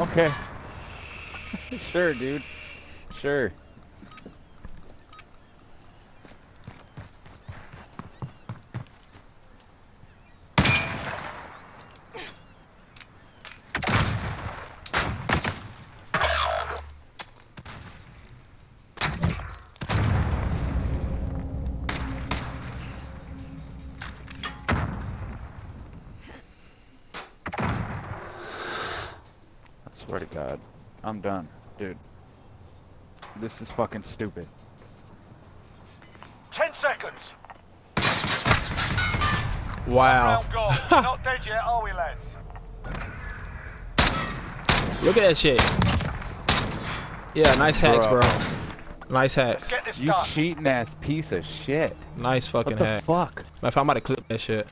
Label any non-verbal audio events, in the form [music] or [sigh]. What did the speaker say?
Okay. [laughs] sure, dude. Sure. Swear to God. I'm done, dude. This is fucking stupid. Ten seconds. Wow. Round gone. [laughs] We're not dead yet, are we, lads? Look at that shit. Yeah, nice hacks, bro. Bro. Nice hacks. You done. cheating ass piece of shit. Nice fucking What the hacks. fuck? If I'm about to clip that shit.